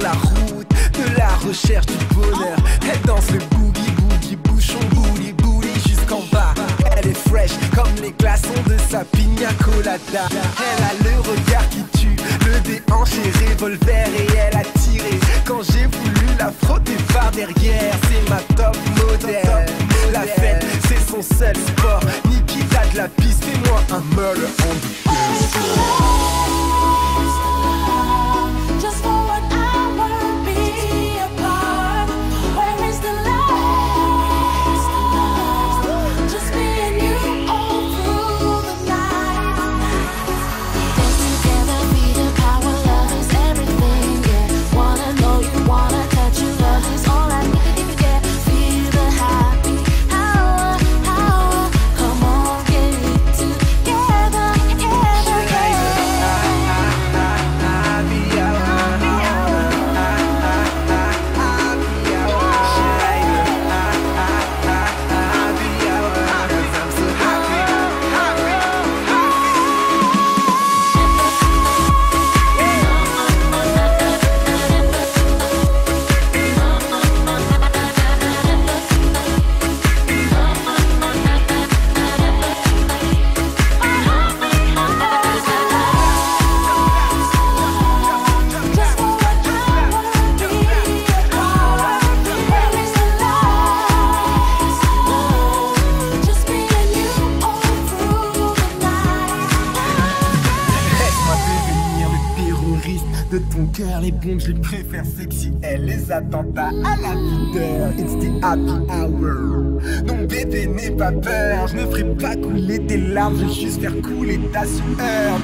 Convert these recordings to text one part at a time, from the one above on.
la route de la recherche du bonheur. Elle danse le boogie boogie, bouchon bouli bouli jusqu'en bas. Elle est fraîche comme les glaçons de sa pina colada. Elle a le regard qui tue, le déhanché revolver et elle a tiré. Quand j'ai voulu la frotter par derrière, c'est ma top modèle. La fête, c'est son seul sport. Nikita de la piste, et moi un meule en de ton cœur. Les bombes, je les préfère sexy. Elle les attentats à la leader. It's the happy hour. Non, bébé, n'aie pas peur. Je ne ferai pas couler tes larmes. Je vais juste faire couler ta sueur.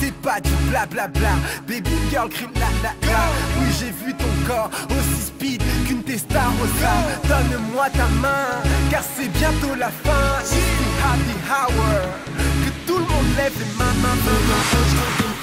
C'est pas du blablabla. Baby girl, crime la la la. Oui, j'ai vu ton corps aussi speed qu'une testarossa. Donne-moi ta main, car c'est bientôt la fin. It's the happy hour. Que tout le monde lève les mains, mains, mains, mains.